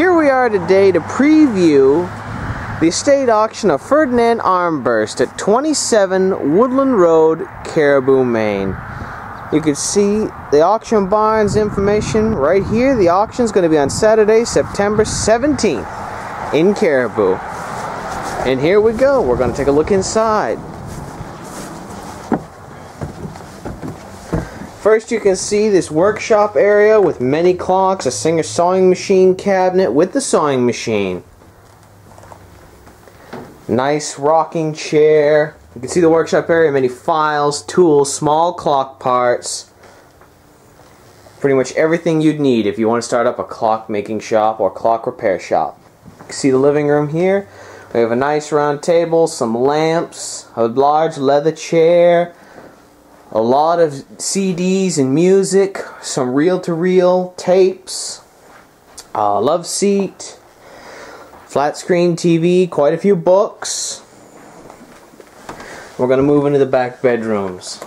Here we are today to preview the estate auction of Ferdinand Armbrust at 27 Woodland Road, Caribou, Maine. You can see the auction barn's information right here. The auction is going to be on Saturday, September 17th in Caribou. And here we go. We're going to take a look inside. First you can see this workshop area with many clocks, a Singer sewing machine cabinet with the sewing machine. Nice rocking chair. You can see the workshop area, many files, tools, small clock parts. Pretty much everything you'd need if you want to start up a clock making shop or clock repair shop. You can see the living room here. We have a nice round table, some lamps, a large leather chair, a lot of CDs and music, some reel-to-reel tapes, a love seat, flat screen TV, quite a few books. We're going to move into the back bedrooms.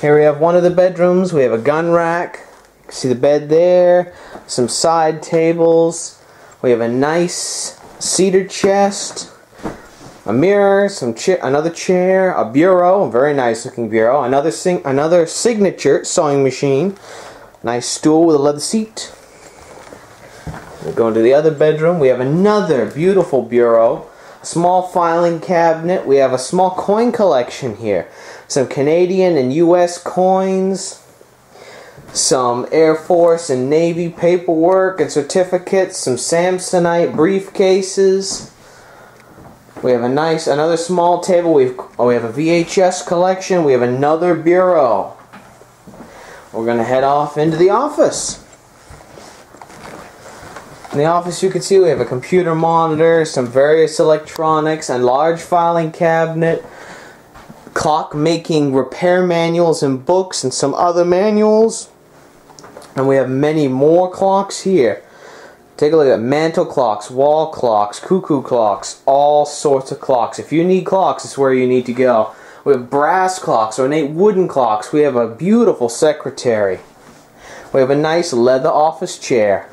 Here we have one of the bedrooms. We have a gun rack. You can see the bed there. Some side tables. We have a nice cedar chest a mirror, some cha another chair, a bureau, a very nice looking bureau, another sing another signature sewing machine, nice stool with a leather seat. We go into the other bedroom. We have another beautiful bureau, a small filing cabinet. We have a small coin collection here, some Canadian and U.S. coins, some Air Force and Navy paperwork and certificates, some Samsonite briefcases. We have a nice, another small table. We've, oh, we have a VHS collection. We have another bureau. We're going to head off into the office. In the office, you can see we have a computer monitor, some various electronics, and large filing cabinet, clock making repair manuals and books, and some other manuals. And we have many more clocks here. Take a look at mantle clocks, wall clocks, cuckoo clocks, all sorts of clocks. If you need clocks, it's where you need to go. We have brass clocks, ornate wooden clocks. We have a beautiful secretary. We have a nice leather office chair.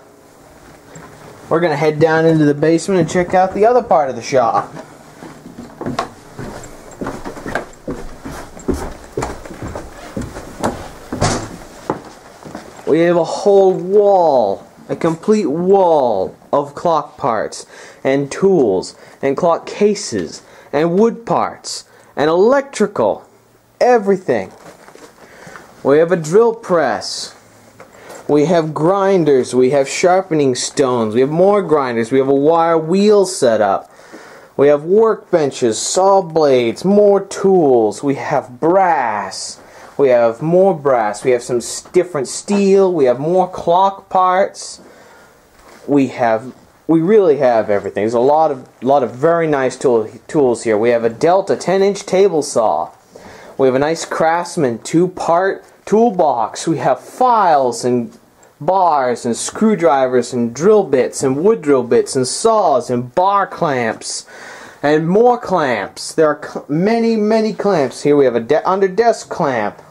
We're going to head down into the basement and check out the other part of the shop. We have a whole wall a complete wall of clock parts and tools and clock cases and wood parts and electrical everything. We have a drill press. We have grinders. We have sharpening stones. We have more grinders. We have a wire wheel set up. We have workbenches saw blades more tools. We have brass we have more brass. We have some different steel. We have more clock parts. We have we really have everything. There's a lot of lot of very nice tool, tools here. We have a Delta 10-inch table saw. We have a nice Craftsman two-part toolbox. We have files and bars and screwdrivers and drill bits and wood drill bits and saws and bar clamps and more clamps. There are many, many clamps here. We have a de under desk clamp.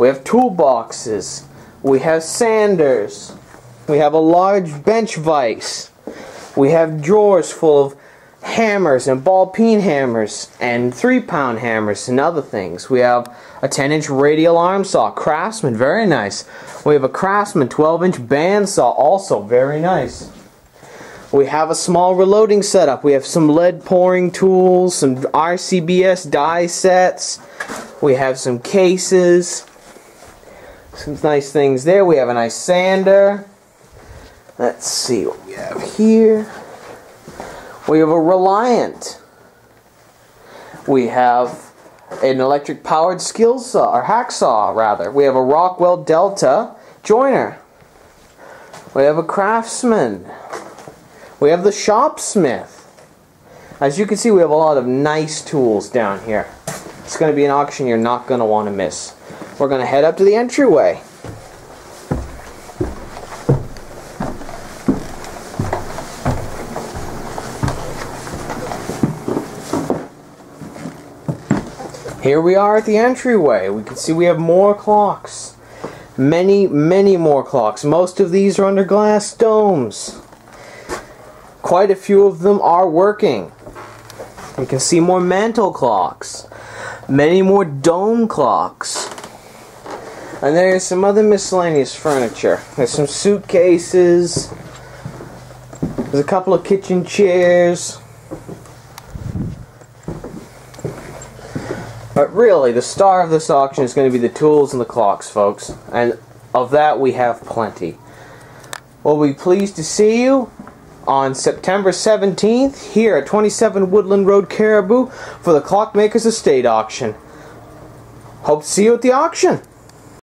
We have toolboxes. We have sanders. We have a large bench vise. We have drawers full of hammers and ball peen hammers and three pound hammers and other things. We have a 10 inch radial arm saw, Craftsman, very nice. We have a Craftsman 12 inch band saw, also very nice. We have a small reloading setup. We have some lead pouring tools, some RCBS die sets. We have some cases some nice things there. We have a nice sander. Let's see what we have here. We have a Reliant. We have an electric powered skill saw, or hacksaw rather. We have a Rockwell Delta joiner. We have a Craftsman. We have the Shopsmith. As you can see, we have a lot of nice tools down here. It's going to be an auction you're not going to want to miss. We're going to head up to the entryway. Here we are at the entryway. We can see we have more clocks. Many, many more clocks. Most of these are under glass domes. Quite a few of them are working. You can see more mantle clocks, many more dome clocks. And there's some other miscellaneous furniture. There's some suitcases. There's a couple of kitchen chairs. But really, the star of this auction is going to be the tools and the clocks, folks. And of that, we have plenty. We'll be pleased to see you on September 17th here at 27 Woodland Road, Caribou for the Clockmakers Estate Auction. Hope to see you at the auction.